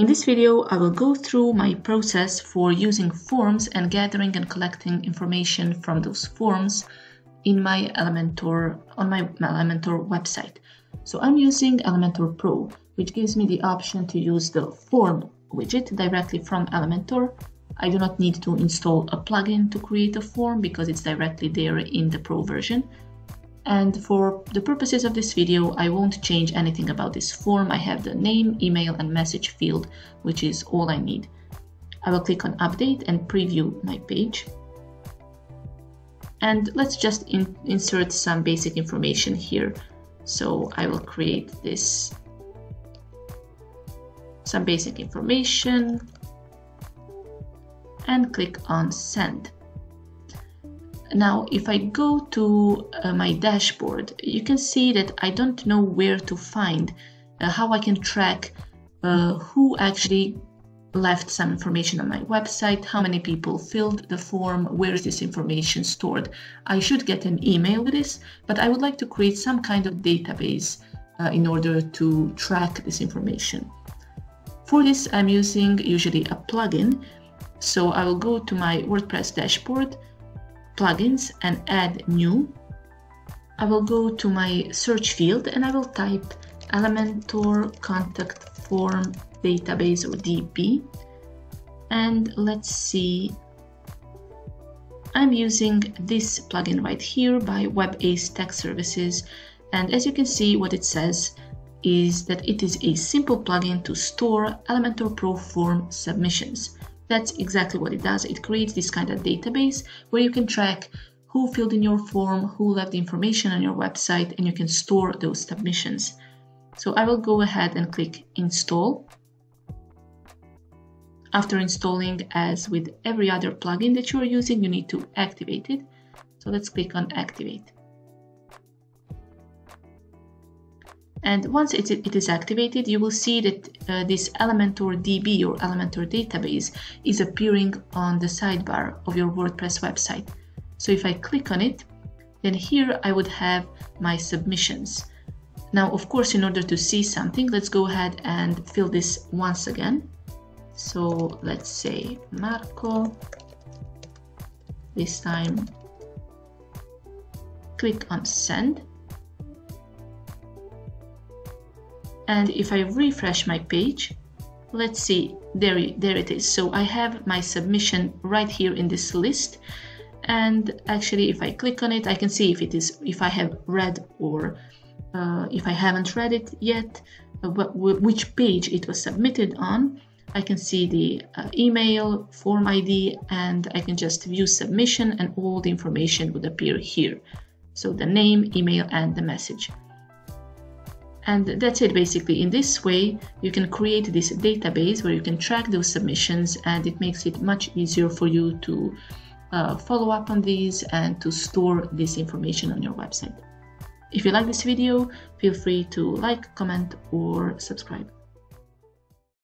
In this video, I will go through my process for using forms and gathering and collecting information from those forms in my Elementor, on my Elementor website. So I'm using Elementor Pro, which gives me the option to use the form widget directly from Elementor. I do not need to install a plugin to create a form because it's directly there in the Pro version. And for the purposes of this video, I won't change anything about this form. I have the name, email and message field, which is all I need. I will click on update and preview my page. And let's just in insert some basic information here. So I will create this, some basic information and click on send. Now, if I go to uh, my dashboard, you can see that I don't know where to find uh, how I can track uh, who actually left some information on my website, how many people filled the form, where is this information stored. I should get an email with this, but I would like to create some kind of database uh, in order to track this information. For this, I'm using usually a plugin. So I will go to my WordPress dashboard plugins and add new. I will go to my search field and I will type Elementor contact form database or DB. And let's see, I'm using this plugin right here by WebAce Tech Services. And as you can see, what it says is that it is a simple plugin to store Elementor Pro form submissions. That's exactly what it does. It creates this kind of database where you can track who filled in your form, who left information on your website, and you can store those submissions. So I will go ahead and click install. After installing, as with every other plugin that you are using, you need to activate it. So let's click on activate. And once it, it is activated, you will see that uh, this Elementor DB or Elementor database is appearing on the sidebar of your WordPress website. So if I click on it, then here I would have my submissions. Now, of course, in order to see something, let's go ahead and fill this once again. So let's say Marco, this time click on send and if I refresh my page let's see there, there it is so I have my submission right here in this list and actually if I click on it I can see if it is if I have read or uh, if I haven't read it yet uh, which page it was submitted on I can see the uh, email, form ID, and I can just view submission and all the information would appear here. So the name, email, and the message. And that's it basically. In this way, you can create this database where you can track those submissions and it makes it much easier for you to uh, follow up on these and to store this information on your website. If you like this video, feel free to like, comment or subscribe.